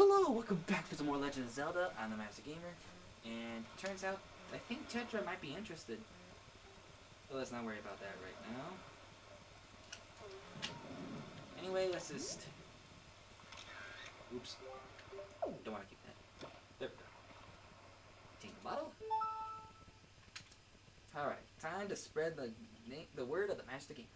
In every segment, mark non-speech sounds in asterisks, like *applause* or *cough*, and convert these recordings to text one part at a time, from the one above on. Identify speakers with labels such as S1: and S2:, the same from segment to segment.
S1: Hello, welcome back for some more Legend of Zelda. I'm the Master Gamer, and turns out I think Tetra might be interested. But let's not worry about that right now. Anyway, let's just. Oops. Don't want to keep that. There we go. Take the bottle. All right, time to spread the the word of the Master Gamer.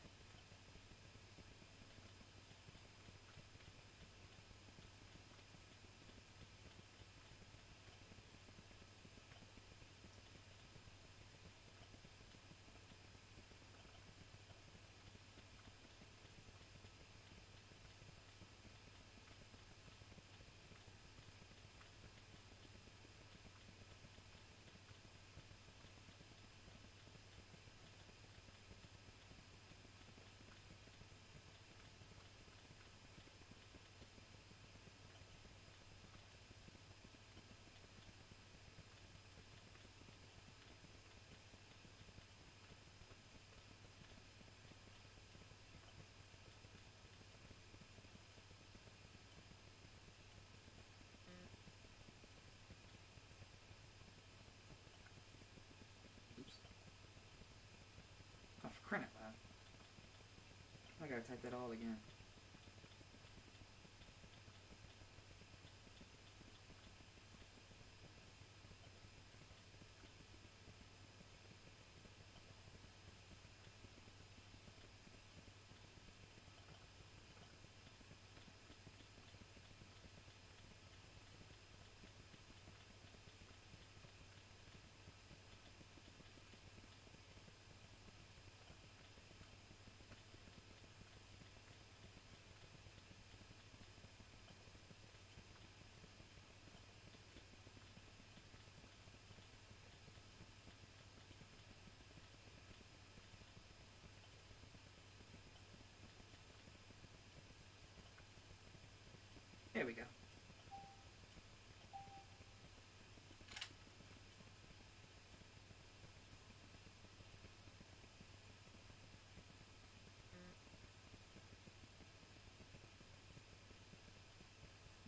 S1: Oops. Oh, for crying out loud. I gotta type that all again. There we go.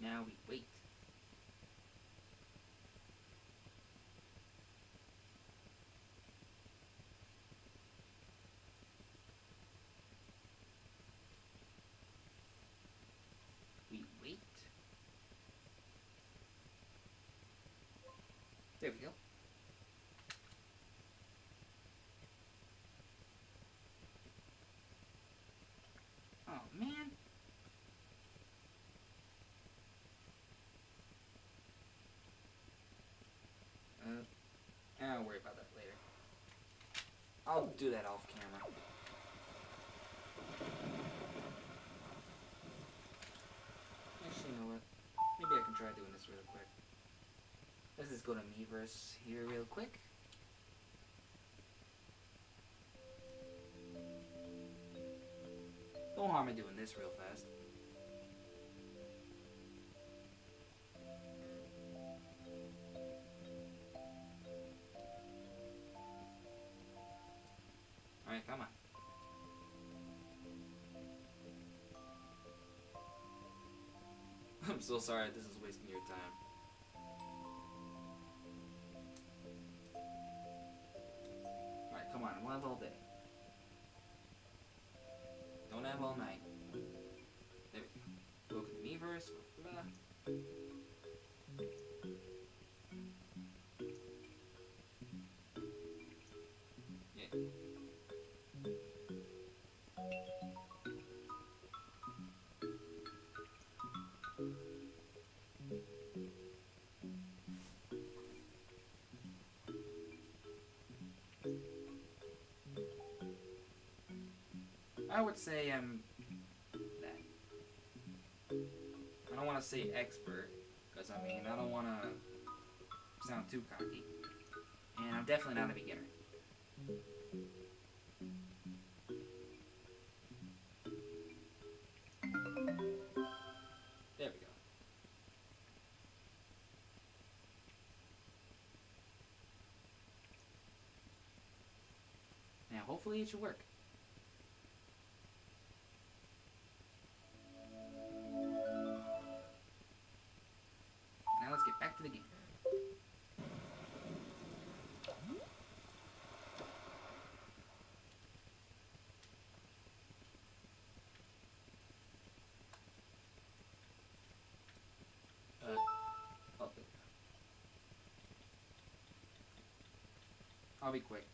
S1: Now we wait. We wait. There we go. Oh man. Uh, I'll worry about that later. I'll do that off camera. Actually, you know what? Maybe I can try doing this real quick. Let's just go to Miiverse here real quick. No harm in doing this real fast. Alright, come on. *laughs* I'm so sorry this is wasting your time. Have all day. Don't have all night. There we the. Yeah. I would say I'm that. I don't want to say expert, because I mean, I don't want to sound too cocky. And I'm definitely not a beginner. There we go. Now, hopefully it should work. I'll be quick.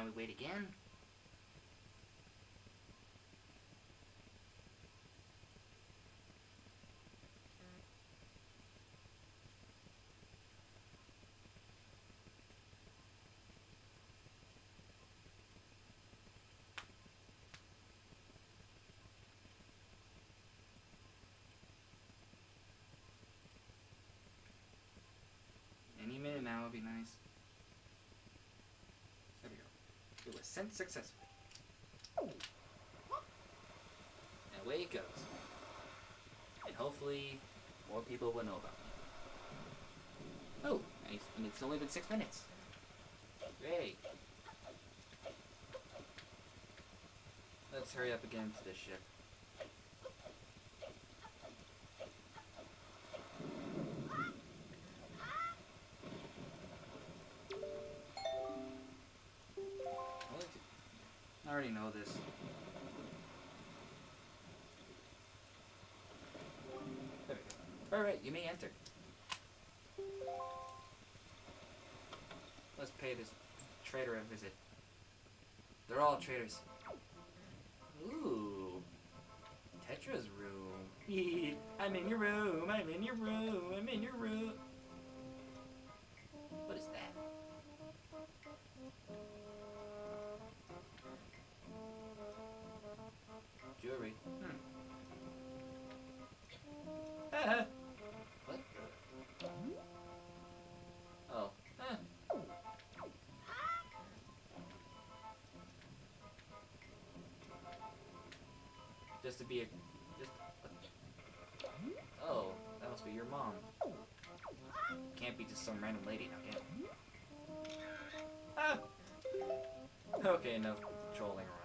S1: Now we wait again. Any minute now would be nice. There we was sent successfully. Oh. And away it goes. And hopefully more people will know about me. Oh, and it's only been six minutes. Great. Let's hurry up again to this ship. I already know this. Alright, you may enter. Let's pay this traitor a visit. They're all traitors. Ooh. Tetra's room. *laughs* I'm in your room, I'm in your room, I'm in your room. Jewelry. Hmm. Ah. what? Oh. Eh. Just to be a. Just. Oh, that must be your mom. Can't be just some random lady now, can it? Ah! Okay, enough trolling around.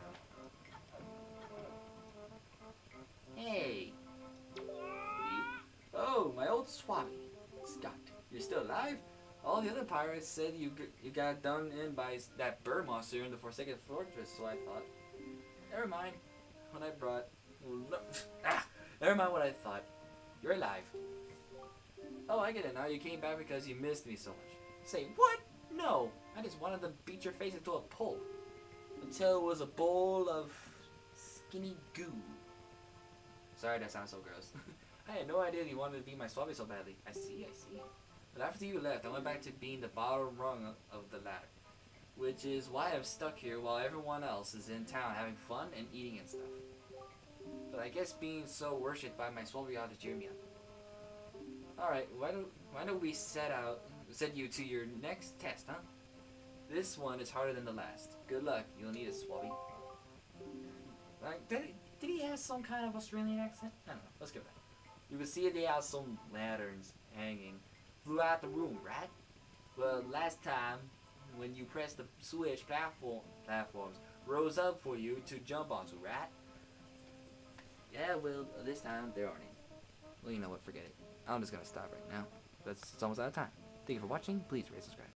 S1: Hey! Oh, my old swabby. Scott, you're still alive? All the other pirates said you you got done in by that bird monster in the Forsaken Fortress, so I thought. Never mind what I brought. *laughs* Ah, never mind what I thought. You're alive. Oh, I get it now. You came back because you missed me so much. Say, what? No. I just wanted to beat your face into a pulp. Until it was a bowl of skinny goo. Sorry, that sounds so gross. *laughs* I had no idea you wanted to be my swabby so badly. I see, I see. But after you left, I went back to being the bottom rung of, the ladder. Which is why I'm stuck here while everyone else is in town having fun and eating and stuff. But I guess being so worshipped by my swabby ought to cheer me up. Alright, why don't why don't we set out send you to your next test, huh? This one is harder than the last. Good luck, you'll need a swabby. Like, did he have some kind of Australian accent? I don't know. Let's give back. You can see they have some lanterns hanging throughout the room, right? Well, last time when you pressed the switch, platform platforms rose up for you to jump onto, right? Yeah, well, this time there aren't any. Well, you know what? Forget it. I'm just gonna stop right now. That's it's almost out of time. Thank you for watching. Please rate, subscribe.